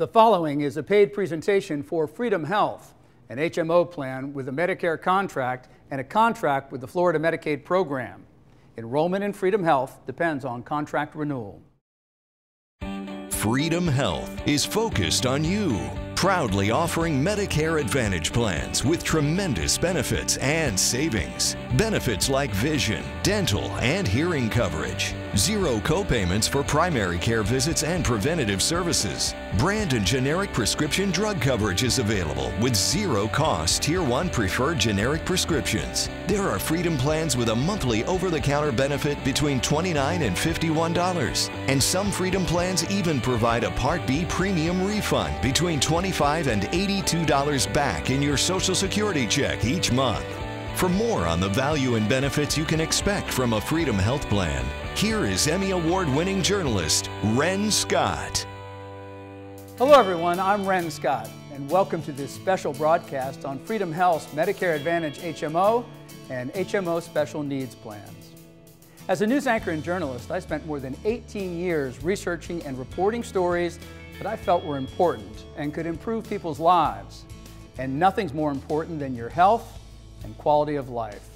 The following is a paid presentation for Freedom Health, an HMO plan with a Medicare contract and a contract with the Florida Medicaid program. Enrollment in Freedom Health depends on contract renewal. Freedom Health is focused on you proudly offering Medicare Advantage plans with tremendous benefits and savings. Benefits like vision, dental, and hearing coverage. Zero copayments for primary care visits and preventative services. Brand and generic prescription drug coverage is available with zero cost Tier 1 preferred generic prescriptions. There are freedom plans with a monthly over the counter benefit between 29 and $51. And some freedom plans even provide a Part B premium refund between 20 25 and $82 back in your Social Security check each month. For more on the value and benefits you can expect from a Freedom Health Plan, here is Emmy Award winning journalist Ren Scott. Hello, everyone. I'm Ren Scott, and welcome to this special broadcast on Freedom Health's Medicare Advantage HMO and HMO Special Needs Plans. As a news anchor and journalist, I spent more than 18 years researching and reporting stories that I felt were important and could improve people's lives. And nothing's more important than your health and quality of life.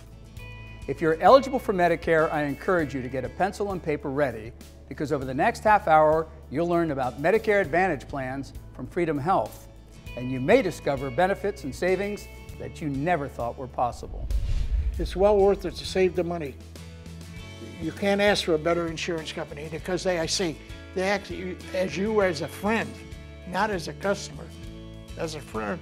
If you're eligible for Medicare, I encourage you to get a pencil and paper ready because over the next half hour, you'll learn about Medicare Advantage plans from Freedom Health. And you may discover benefits and savings that you never thought were possible. It's well worth it to save the money. You can't ask for a better insurance company because they, I see, they act as you as a friend, not as a customer, as a friend.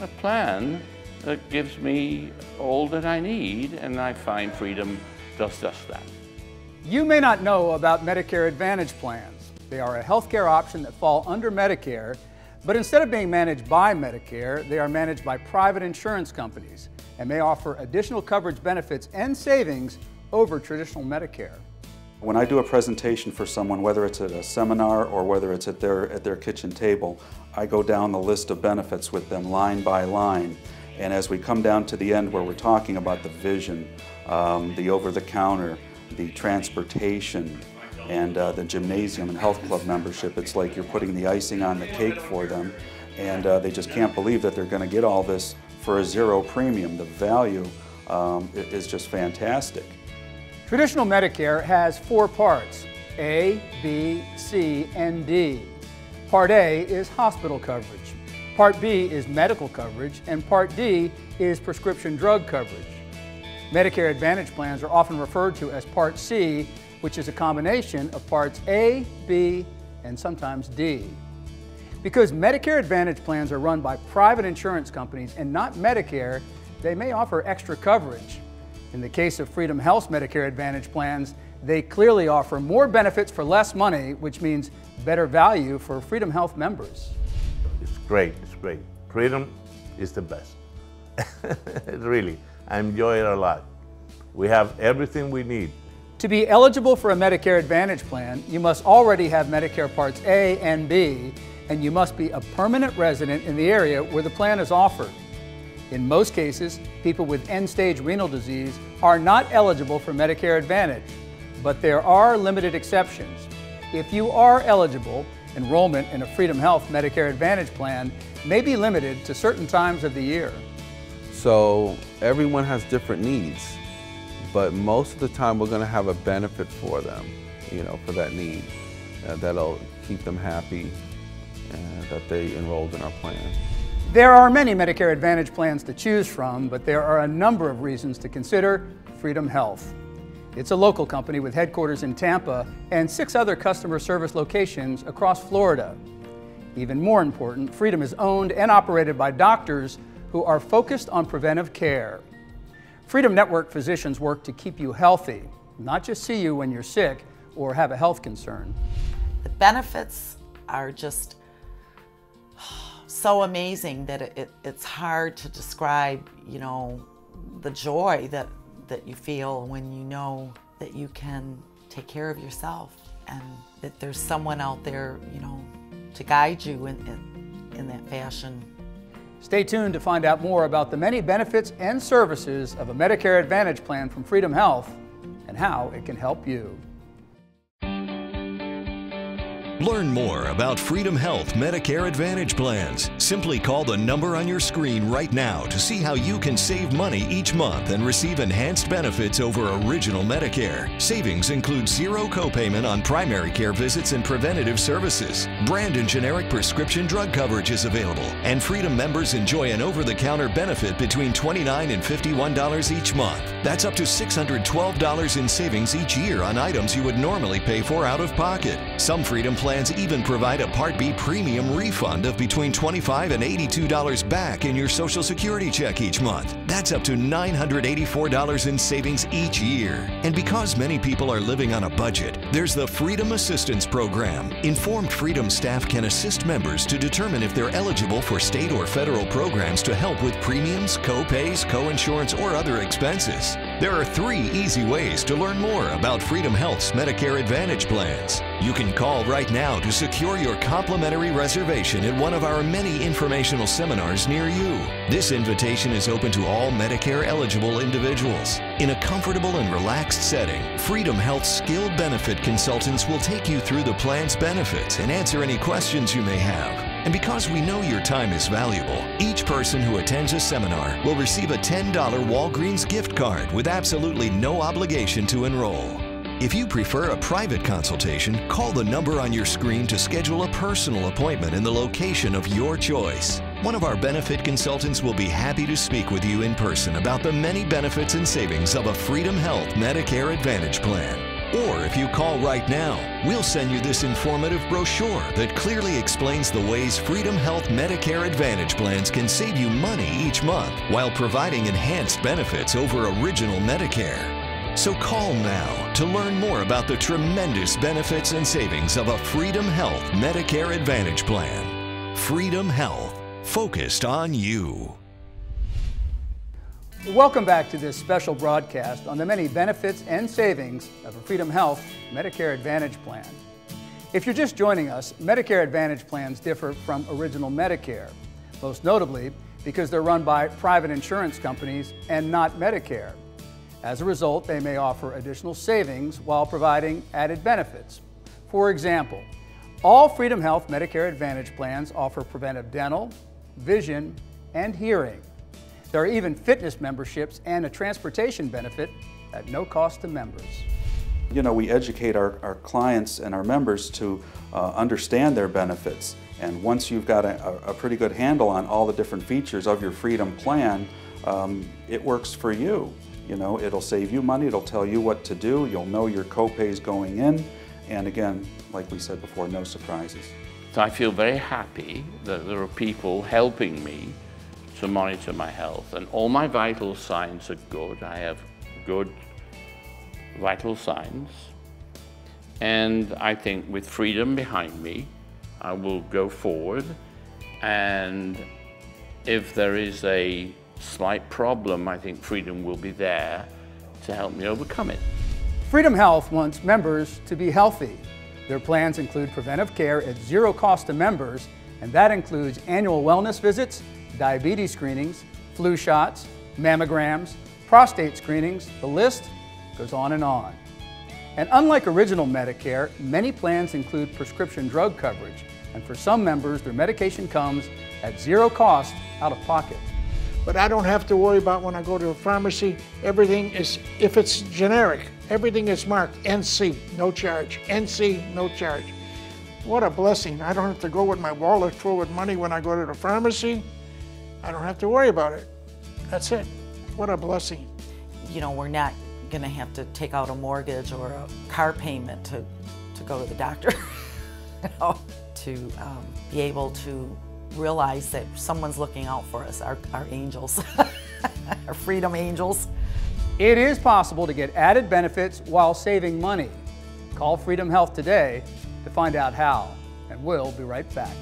A plan that gives me all that I need, and I find freedom does just that. You may not know about Medicare Advantage plans. They are a healthcare option that fall under Medicare, but instead of being managed by Medicare, they are managed by private insurance companies and may offer additional coverage benefits and savings over traditional Medicare. When I do a presentation for someone, whether it's at a seminar or whether it's at their, at their kitchen table, I go down the list of benefits with them line by line. And as we come down to the end where we're talking about the vision, um, the over-the-counter, the transportation, and uh, the gymnasium and health club membership, it's like you're putting the icing on the cake for them. And uh, they just can't believe that they're going to get all this for a zero premium. The value um, is just fantastic. Traditional Medicare has four parts, A, B, C, and D. Part A is hospital coverage. Part B is medical coverage, and Part D is prescription drug coverage. Medicare Advantage plans are often referred to as Part C, which is a combination of Parts A, B, and sometimes D. Because Medicare Advantage plans are run by private insurance companies and not Medicare, they may offer extra coverage, in the case of Freedom Health's Medicare Advantage plans, they clearly offer more benefits for less money, which means better value for Freedom Health members. It's great, it's great. Freedom is the best. really, I enjoy it a lot. We have everything we need. To be eligible for a Medicare Advantage plan, you must already have Medicare Parts A and B, and you must be a permanent resident in the area where the plan is offered. In most cases, people with end-stage renal disease are not eligible for Medicare Advantage, but there are limited exceptions. If you are eligible, enrollment in a Freedom Health Medicare Advantage plan may be limited to certain times of the year. So everyone has different needs, but most of the time we're going to have a benefit for them, you know, for that need uh, that'll keep them happy uh, that they enrolled in our plan. There are many Medicare Advantage plans to choose from, but there are a number of reasons to consider Freedom Health. It's a local company with headquarters in Tampa and six other customer service locations across Florida. Even more important, Freedom is owned and operated by doctors who are focused on preventive care. Freedom Network physicians work to keep you healthy, not just see you when you're sick or have a health concern. The benefits are just so amazing that it, it, it's hard to describe, you know, the joy that, that you feel when you know that you can take care of yourself and that there's someone out there, you know, to guide you in, in, in that fashion. Stay tuned to find out more about the many benefits and services of a Medicare Advantage plan from Freedom Health and how it can help you. Learn more about Freedom Health Medicare Advantage plans. Simply call the number on your screen right now to see how you can save money each month and receive enhanced benefits over original Medicare. Savings include zero copayment on primary care visits and preventative services. Brand and generic prescription drug coverage is available, and Freedom members enjoy an over the counter benefit between 29 and $51 each month. That's up to $612 in savings each year on items you would normally pay for out of pocket. Some Freedom plans even provide a Part B premium refund of between 25 and $82 back in your Social Security check each month. That's up to $984 in savings each year. And because many people are living on a budget, there's the Freedom Assistance Program. Informed Freedom staff can assist members to determine if they're eligible for state or federal programs to help with premiums, co-pays, co-insurance, or other expenses. There are three easy ways to learn more about Freedom Health's Medicare Advantage plans. You can call right now to secure your complimentary reservation at one of our many informational seminars near you. This invitation is open to all Medicare eligible individuals. In a comfortable and relaxed setting, Freedom Health's skilled benefit consultants will take you through the plan's benefits and answer any questions you may have. And because we know your time is valuable, each person who attends a seminar will receive a $10 Walgreens gift card with absolutely no obligation to enroll. If you prefer a private consultation, call the number on your screen to schedule a personal appointment in the location of your choice. One of our benefit consultants will be happy to speak with you in person about the many benefits and savings of a Freedom Health Medicare Advantage plan. Or if you call right now, we'll send you this informative brochure that clearly explains the ways Freedom Health Medicare Advantage plans can save you money each month while providing enhanced benefits over original Medicare. So call now to learn more about the tremendous benefits and savings of a Freedom Health Medicare Advantage plan. Freedom Health, focused on you. Welcome back to this special broadcast on the many benefits and savings of a Freedom Health Medicare Advantage plan. If you're just joining us, Medicare Advantage plans differ from original Medicare, most notably because they're run by private insurance companies and not Medicare. As a result, they may offer additional savings while providing added benefits. For example, all Freedom Health Medicare Advantage plans offer preventive dental, vision, and hearing. There are even fitness memberships and a transportation benefit at no cost to members. You know, we educate our, our clients and our members to uh, understand their benefits. And once you've got a, a, pretty good handle on all the different features of your Freedom plan, um, it works for you. You know, it'll save you money, it'll tell you what to do, you'll know your copays going in, and again, like we said before, no surprises. So I feel very happy that there are people helping me to monitor my health. And all my vital signs are good. I have good vital signs. And I think with freedom behind me, I will go forward. And if there is a slight problem, I think freedom will be there to help me overcome it. Freedom Health wants members to be healthy. Their plans include preventive care at zero cost to members, and that includes annual wellness visits diabetes screenings, flu shots, mammograms, prostate screenings, the list goes on and on. And unlike original Medicare, many plans include prescription drug coverage, and for some members, their medication comes at zero cost out of pocket. But I don't have to worry about when I go to a pharmacy, everything is, if it's generic, everything is marked NC, no charge, NC, no charge. What a blessing. I don't have to go with my wallet full with money when I go to the pharmacy. I don't have to worry about it. That's it. What a blessing. You know, we're not going to have to take out a mortgage or a car payment to, to go to the doctor. you know, to um, be able to realize that someone's looking out for us, our, our angels, our freedom angels. It is possible to get added benefits while saving money. Call Freedom Health today to find out how, and we'll be right back.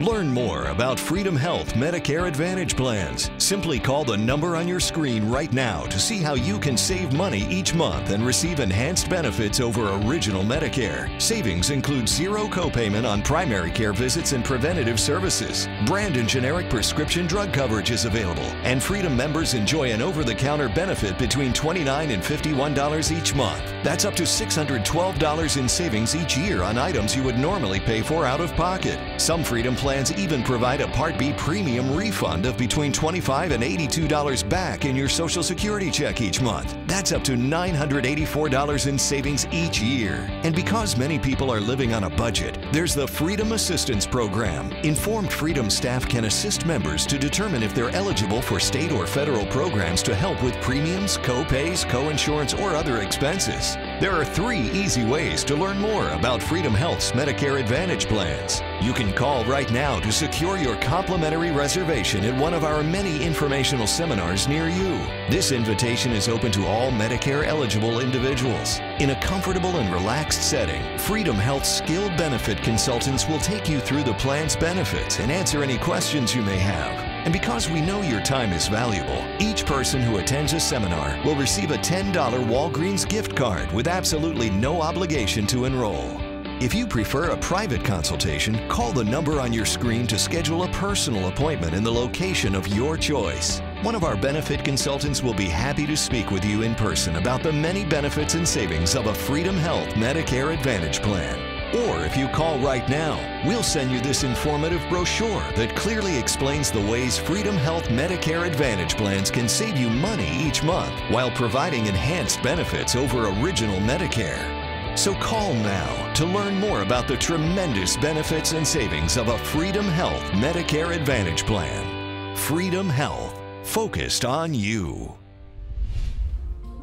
Learn more about Freedom Health Medicare Advantage plans. Simply call the number on your screen right now to see how you can save money each month and receive enhanced benefits over original Medicare. Savings include zero copayment on primary care visits and preventative services. Brand and generic prescription drug coverage is available, and Freedom members enjoy an over-the-counter benefit between 29 and $51 each month. That's up to $612 in savings each year on items you would normally pay for out of pocket. Some Freedom plans even provide a Part B premium refund of between 25 and $82 back in your Social Security check each month. That's up to $984 in savings each year. And because many people are living on a budget, there's the Freedom Assistance Program. Informed Freedom staff can assist members to determine if they're eligible for state or federal programs to help with premiums, co-pays, co-insurance, or other expenses. There are three easy ways to learn more about Freedom Health's Medicare Advantage plans. You can call right now to secure your complimentary reservation at one of our many informational seminars near you. This invitation is open to all Medicare eligible individuals. In a comfortable and relaxed setting, Freedom Health's skilled benefit consultants will take you through the plan's benefits and answer any questions you may have. And because we know your time is valuable, each person who attends a seminar will receive a $10 Walgreens gift card with absolutely no obligation to enroll. If you prefer a private consultation, call the number on your screen to schedule a personal appointment in the location of your choice. One of our benefit consultants will be happy to speak with you in person about the many benefits and savings of a Freedom Health Medicare Advantage plan. Or if you call right now, we'll send you this informative brochure that clearly explains the ways Freedom Health Medicare Advantage plans can save you money each month while providing enhanced benefits over original Medicare. So call now to learn more about the tremendous benefits and savings of a Freedom Health Medicare Advantage plan. Freedom Health, focused on you.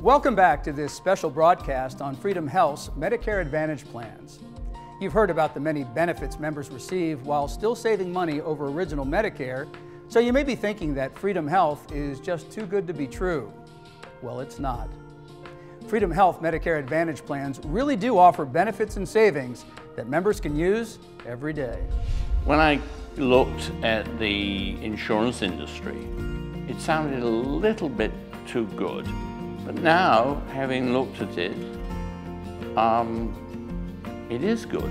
Welcome back to this special broadcast on Freedom Health's Medicare Advantage plans. You've heard about the many benefits members receive while still saving money over original Medicare, so you may be thinking that Freedom Health is just too good to be true. Well, it's not. Freedom Health Medicare Advantage plans really do offer benefits and savings that members can use every day. When I looked at the insurance industry, it sounded a little bit too good. But now, having looked at it, um, it is good.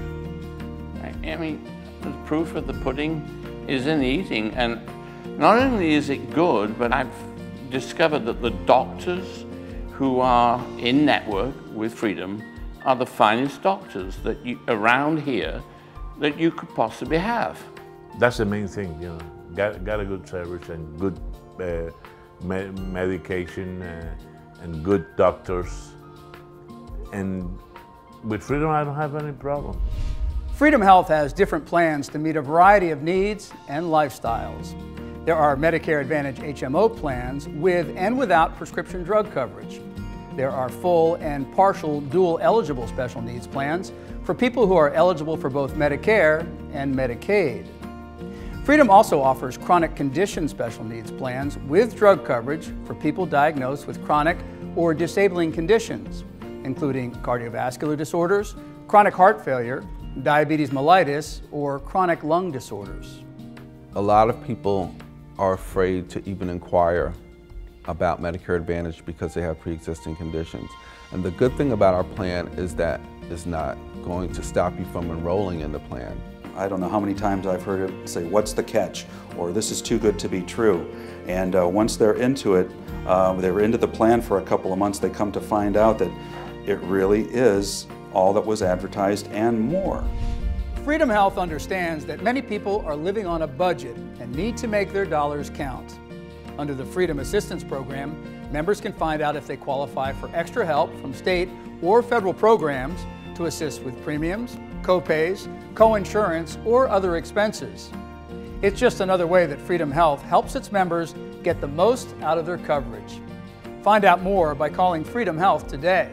I, I mean, the proof of the pudding is in the eating. And not only is it good, but I've discovered that the doctors who are in network with Freedom are the finest doctors that you, around here that you could possibly have. That's the main thing, you know. Got, got a good service and good uh, me medication uh, and good doctors. And with Freedom, I don't have any problem. Freedom Health has different plans to meet a variety of needs and lifestyles. There are Medicare Advantage HMO plans with and without prescription drug coverage. There are full and partial dual eligible special needs plans for people who are eligible for both Medicare and Medicaid. Freedom also offers chronic condition special needs plans with drug coverage for people diagnosed with chronic or disabling conditions, including cardiovascular disorders, chronic heart failure, diabetes mellitus, or chronic lung disorders. A lot of people are afraid to even inquire about Medicare Advantage because they have pre-existing conditions. And the good thing about our plan is that it's not going to stop you from enrolling in the plan. I don't know how many times I've heard it say, what's the catch? Or this is too good to be true. And uh, once they're into it, uh, they were into the plan for a couple of months, they come to find out that it really is all that was advertised and more. Freedom Health understands that many people are living on a budget and need to make their dollars count. Under the Freedom Assistance Program, members can find out if they qualify for extra help from state or federal programs to assist with premiums, co-pays, co-insurance, or other expenses. It's just another way that Freedom Health helps its members get the most out of their coverage. Find out more by calling Freedom Health today.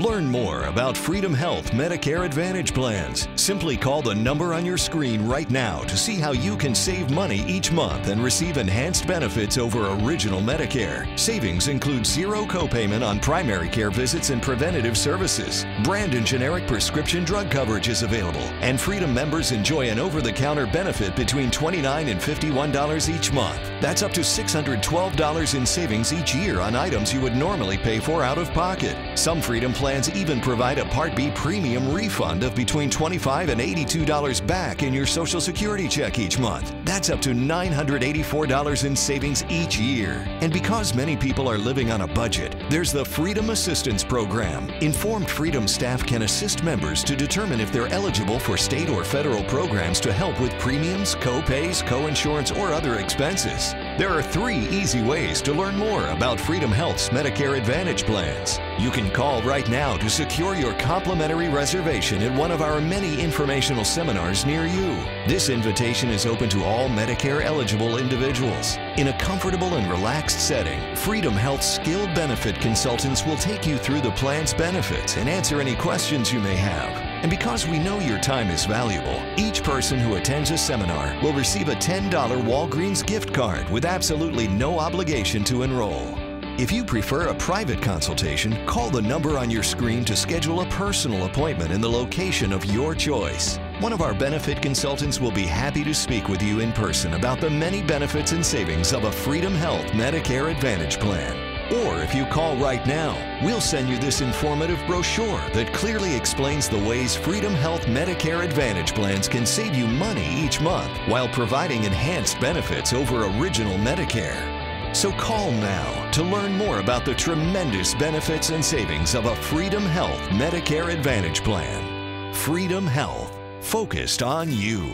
Learn more about Freedom Health Medicare Advantage plans. Simply call the number on your screen right now to see how you can save money each month and receive enhanced benefits over original Medicare. Savings include zero copayment on primary care visits and preventative services. Brand and generic prescription drug coverage is available, and Freedom members enjoy an over-the-counter benefit between 29 and $51 each month. That's up to $612 in savings each year on items you would normally pay for out of pocket. Some Freedom plans even provide a Part B premium refund of between 25 and $82 back in your Social Security check each month. That's up to $984 in savings each year. And because many people are living on a budget, there's the Freedom Assistance Program. Informed Freedom staff can assist members to determine if they're eligible for state or federal programs to help with premiums, co-pays, co-insurance, or other expenses. There are three easy ways to learn more about Freedom Health's Medicare Advantage plans. You can call right now to secure your complimentary reservation at one of our many informational seminars near you. This invitation is open to all Medicare eligible individuals. In a comfortable and relaxed setting, Freedom Health's skilled benefit consultants will take you through the plan's benefits and answer any questions you may have. And because we know your time is valuable, each person who attends a seminar will receive a $10 Walgreens gift card with absolutely no obligation to enroll. If you prefer a private consultation, call the number on your screen to schedule a personal appointment in the location of your choice. One of our benefit consultants will be happy to speak with you in person about the many benefits and savings of a Freedom Health Medicare Advantage plan. Or if you call right now, we'll send you this informative brochure that clearly explains the ways Freedom Health Medicare Advantage plans can save you money each month while providing enhanced benefits over original Medicare. So call now to learn more about the tremendous benefits and savings of a Freedom Health Medicare Advantage plan. Freedom Health, focused on you.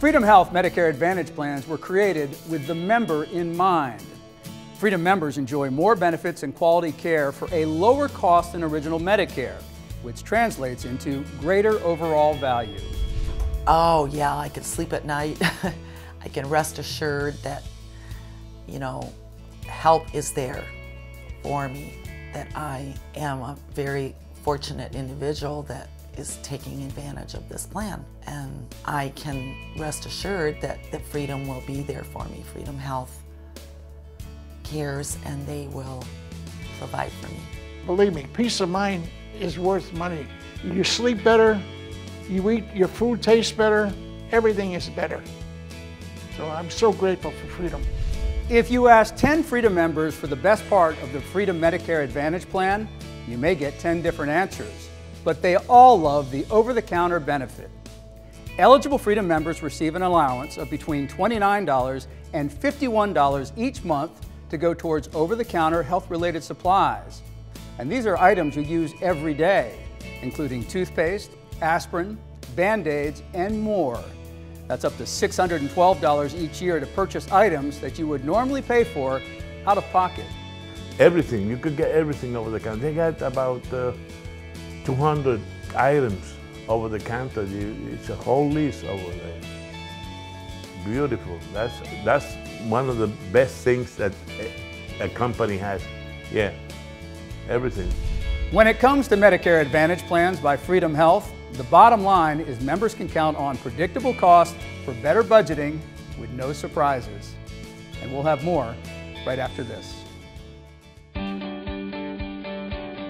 Freedom Health Medicare Advantage plans were created with the member in mind. Freedom members enjoy more benefits and quality care for a lower cost than original Medicare, which translates into greater overall value. Oh, yeah, I can sleep at night. I can rest assured that, you know, help is there for me, that I am a very fortunate individual that is taking advantage of this plan. And I can rest assured that, that Freedom will be there for me, Freedom Health cares and they will provide for me. Believe me, peace of mind is worth money. You sleep better, you eat, your food tastes better, everything is better. So I'm so grateful for Freedom. If you ask 10 Freedom members for the best part of the Freedom Medicare Advantage plan, you may get 10 different answers, but they all love the over-the-counter benefit. Eligible Freedom members receive an allowance of between $29 and $51 each month to go towards over-the-counter health-related supplies. And these are items you use every day, including toothpaste, aspirin, Band-Aids, and more. That's up to $612 each year to purchase items that you would normally pay for out of pocket. Everything, you could get everything over the counter. They got about uh, 200 items over the counter. It's a whole list over there. Beautiful. That's, that's one of the best things that a company has. Yeah, everything. When it comes to Medicare Advantage plans by Freedom Health, the bottom line is members can count on predictable costs for better budgeting with no surprises. And we'll have more right after this.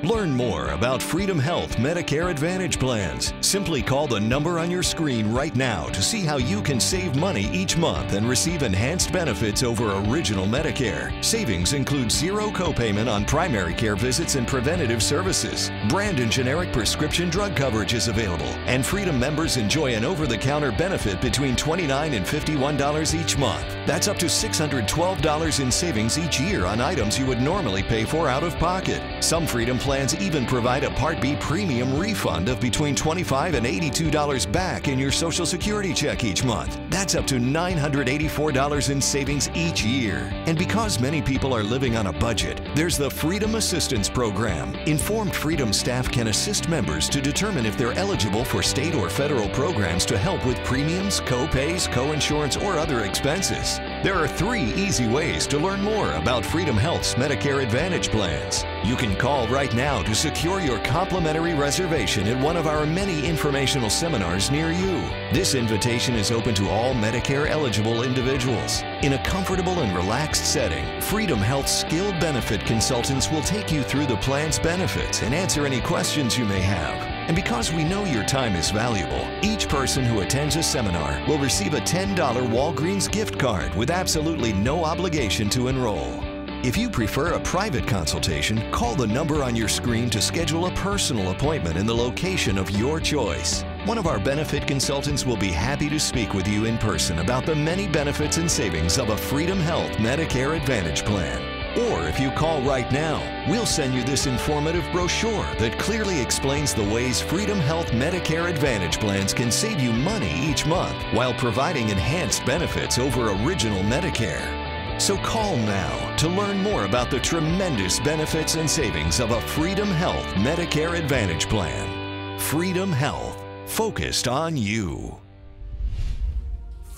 Learn more about Freedom Health Medicare Advantage plans. Simply call the number on your screen right now to see how you can save money each month and receive enhanced benefits over original Medicare. Savings include zero copayment on primary care visits and preventative services. Brand and generic prescription drug coverage is available, and Freedom members enjoy an over-the-counter benefit between 29 and $51 each month. That's up to $612 in savings each year on items you would normally pay for out of pocket. Some Freedom plans even provide a Part B premium refund of between 25 and $82 back in your Social Security check each month. That's up to $984 in savings each year. And because many people are living on a budget, there's the Freedom Assistance Program. Informed Freedom staff can assist members to determine if they're eligible for state or federal programs to help with premiums, co-pays, co-insurance, or other expenses. There are three easy ways to learn more about Freedom Health's Medicare Advantage plans. You can call right now to secure your complimentary reservation at one of our many informational seminars near you. This invitation is open to all Medicare eligible individuals. In a comfortable and relaxed setting, Freedom Health's skilled benefit consultants will take you through the plan's benefits and answer any questions you may have. And because we know your time is valuable, each person who attends a seminar will receive a $10 Walgreens gift card with absolutely no obligation to enroll. If you prefer a private consultation, call the number on your screen to schedule a personal appointment in the location of your choice. One of our benefit consultants will be happy to speak with you in person about the many benefits and savings of a Freedom Health Medicare Advantage plan. Or if you call right now, we'll send you this informative brochure that clearly explains the ways Freedom Health Medicare Advantage plans can save you money each month while providing enhanced benefits over original Medicare. So call now to learn more about the tremendous benefits and savings of a Freedom Health Medicare Advantage plan. Freedom Health, focused on you.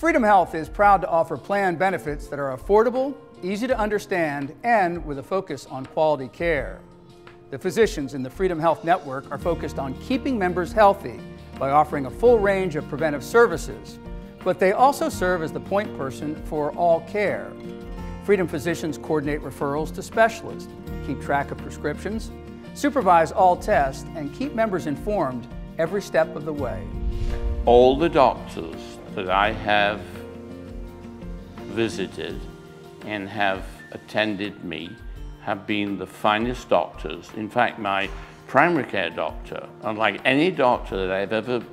Freedom Health is proud to offer plan benefits that are affordable easy to understand, and with a focus on quality care. The physicians in the Freedom Health Network are focused on keeping members healthy by offering a full range of preventive services, but they also serve as the point person for all care. Freedom physicians coordinate referrals to specialists, keep track of prescriptions, supervise all tests, and keep members informed every step of the way. All the doctors that I have visited and have attended me have been the finest doctors. In fact, my primary care doctor, unlike any doctor that I've ever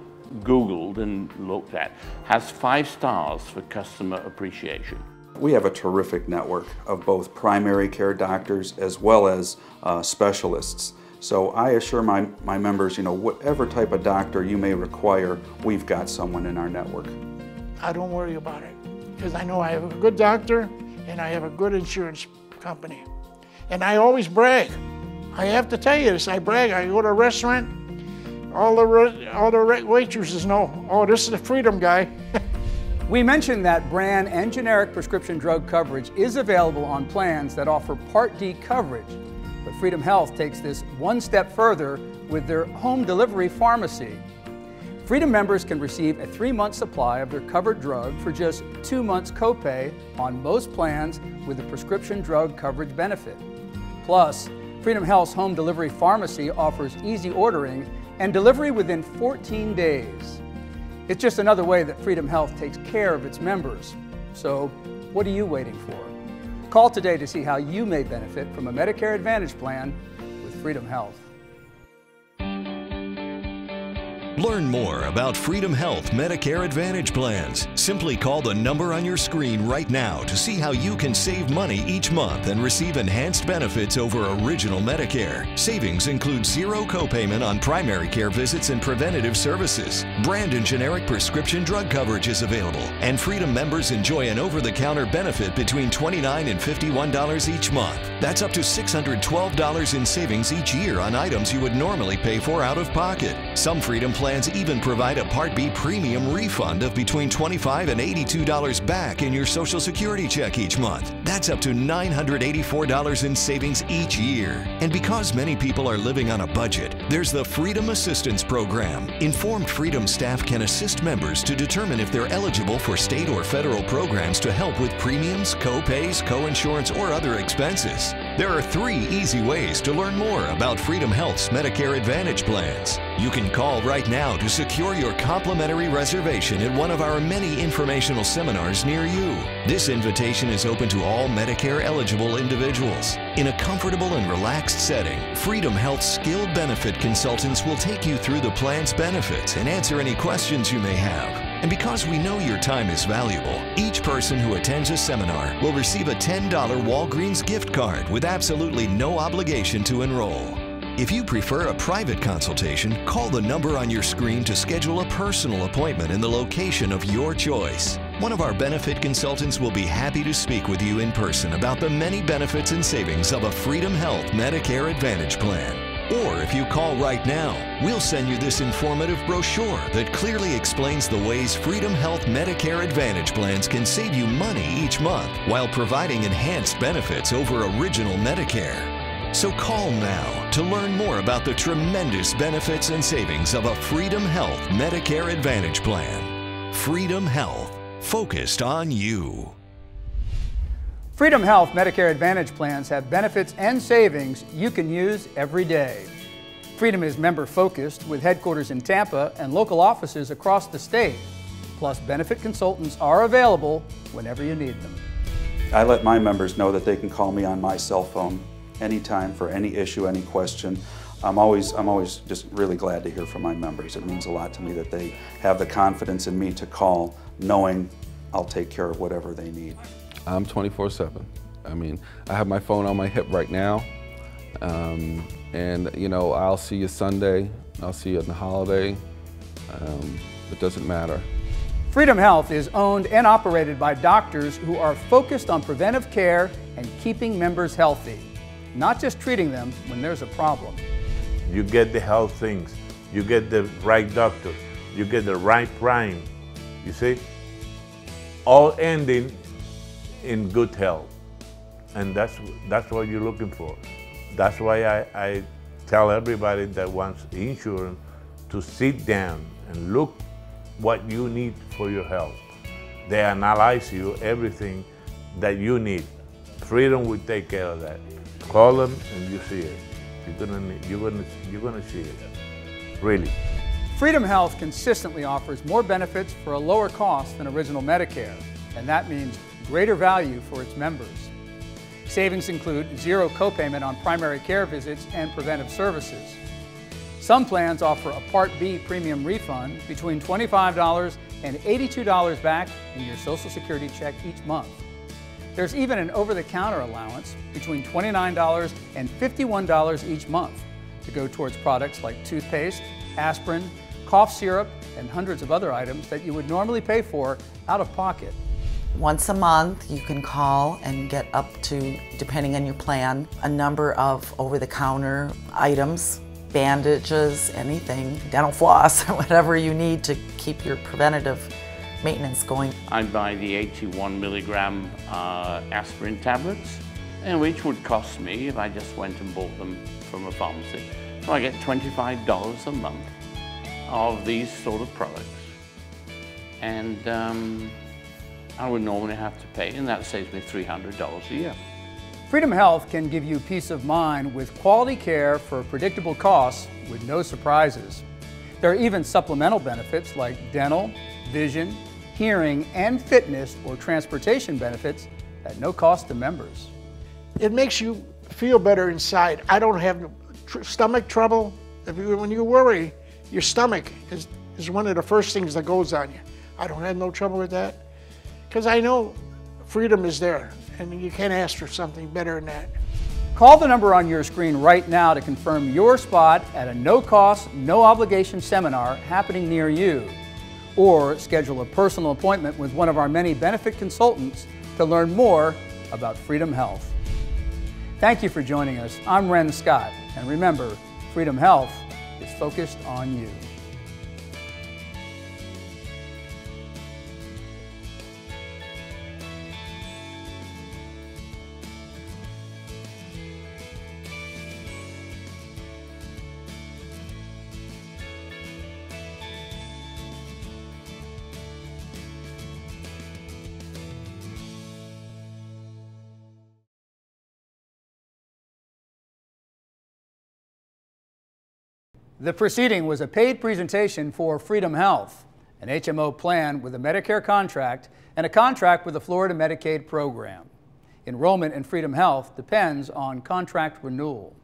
Googled and looked at, has five stars for customer appreciation. We have a terrific network of both primary care doctors as well as uh, specialists. So I assure my, my members, you know, whatever type of doctor you may require, we've got someone in our network. I don't worry about it because I know I have a good doctor and I have a good insurance company. And I always brag. I have to tell you this, I brag. I go to a restaurant, all the, all the waitresses know, oh, this is the Freedom guy. we mentioned that brand and generic prescription drug coverage is available on plans that offer Part D coverage. But Freedom Health takes this one step further with their home delivery pharmacy. Freedom members can receive a three-month supply of their covered drug for just two months copay on most plans with a prescription drug coverage benefit. Plus, Freedom Health's home delivery pharmacy offers easy ordering and delivery within 14 days. It's just another way that Freedom Health takes care of its members. So, what are you waiting for? Call today to see how you may benefit from a Medicare Advantage plan with Freedom Health. Learn more about Freedom Health Medicare Advantage plans. Simply call the number on your screen right now to see how you can save money each month and receive enhanced benefits over original Medicare. Savings include zero copayment on primary care visits and preventative services. Brand and generic prescription drug coverage is available, and Freedom members enjoy an over-the-counter benefit between 29 and $51 each month. That's up to $612 in savings each year on items you would normally pay for out of pocket. Some Freedom plans plans even provide a Part B premium refund of between 25 and $82 back in your Social Security check each month. That's up to $984 in savings each year. And because many people are living on a budget, there's the Freedom Assistance Program. Informed Freedom staff can assist members to determine if they're eligible for state or federal programs to help with premiums, co-pays, co-insurance, or other expenses. There are three easy ways to learn more about Freedom Health's Medicare Advantage plans. You can call right now to secure your complimentary reservation at one of our many informational seminars near you. This invitation is open to all Medicare eligible individuals. In a comfortable and relaxed setting, Freedom Health's skilled benefit consultants will take you through the plan's benefits and answer any questions you may have. And because we know your time is valuable, each person who attends a seminar will receive a $10 Walgreens gift card with absolutely no obligation to enroll. If you prefer a private consultation, call the number on your screen to schedule a personal appointment in the location of your choice. One of our benefit consultants will be happy to speak with you in person about the many benefits and savings of a Freedom Health Medicare Advantage plan. Or if you call right now, we'll send you this informative brochure that clearly explains the ways Freedom Health Medicare Advantage plans can save you money each month while providing enhanced benefits over original Medicare. So call now to learn more about the tremendous benefits and savings of a Freedom Health Medicare Advantage plan. Freedom Health, focused on you. Freedom Health Medicare Advantage plans have benefits and savings you can use every day. Freedom is member focused with headquarters in Tampa and local offices across the state. Plus, benefit consultants are available whenever you need them. I let my members know that they can call me on my cell phone anytime for any issue, any question. I'm always, I'm always just really glad to hear from my members. It means a lot to me that they have the confidence in me to call, knowing I'll take care of whatever they need. I'm 24 7. I mean, I have my phone on my hip right now. Um, and, you know, I'll see you Sunday, I'll see you on the holiday. Um, it doesn't matter. Freedom Health is owned and operated by doctors who are focused on preventive care and keeping members healthy, not just treating them when there's a problem. You get the health things, you get the right doctor, you get the right prime, you see? All ending in good health. And that's, that's what you're looking for. That's why I, I tell everybody that wants insurance to sit down and look what you need for your health. They analyze you everything that you need. Freedom will take care of that. Call them and you see it. You're gonna, you're gonna, you're gonna see it. Really. Freedom Health consistently offers more benefits for a lower cost than original Medicare, and that means greater value for its members. Savings include zero copayment on primary care visits and preventive services. Some plans offer a Part B premium refund between $25 and $82 back in your Social Security check each month. There's even an over-the-counter allowance between $29 and $51 each month to go towards products like toothpaste, aspirin, cough syrup, and hundreds of other items that you would normally pay for out of pocket. Once a month, you can call and get up to, depending on your plan, a number of over-the-counter items, bandages, anything, dental floss, whatever you need to keep your preventative maintenance going. I buy the 81 milligram uh, aspirin tablets, and which would cost me if I just went and bought them from a pharmacy. So I get $25 a month of these sort of products. And um, I would normally have to pay, and that saves me $300 a year. Freedom Health can give you peace of mind with quality care for predictable costs with no surprises. There are even supplemental benefits like dental, vision, hearing, and fitness or transportation benefits at no cost to members. It makes you feel better inside. I don't have tr- stomach trouble. If you, when you worry, your stomach is, is one of the first things that goes on you. I don't have no trouble with that because I know freedom is there and you can't ask for something better than that. Call the number on your screen right now to confirm your spot at a no cost, no obligation seminar happening near you. Or schedule a personal appointment with one of our many benefit consultants to learn more about Freedom Health. Thank you for joining us. I'm Ren Scott, and remember, Freedom Health is focused on you. The proceeding was a paid presentation for Freedom Health, an HMO plan with a Medicare contract and a contract with the Florida Medicaid program. Enrollment in Freedom Health depends on contract renewal.